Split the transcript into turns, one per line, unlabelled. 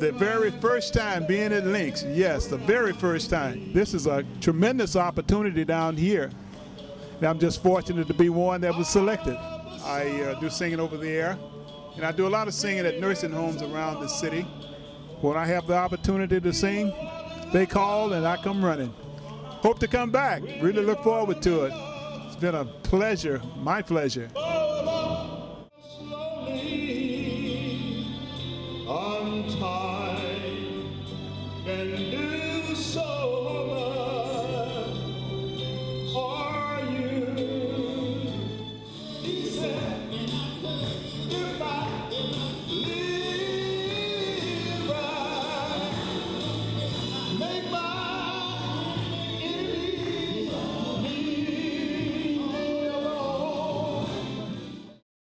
the
very first time being at Lynx, yes, the very first time. This is a tremendous opportunity down here. And I'm just fortunate to be one that was selected. I uh, do singing over the air, and I do a lot of singing at nursing homes around the city. When I have the opportunity to sing, they call and I come running. Hope to come back. Really look forward to it. It's been a pleasure, my pleasure. Untie and do so.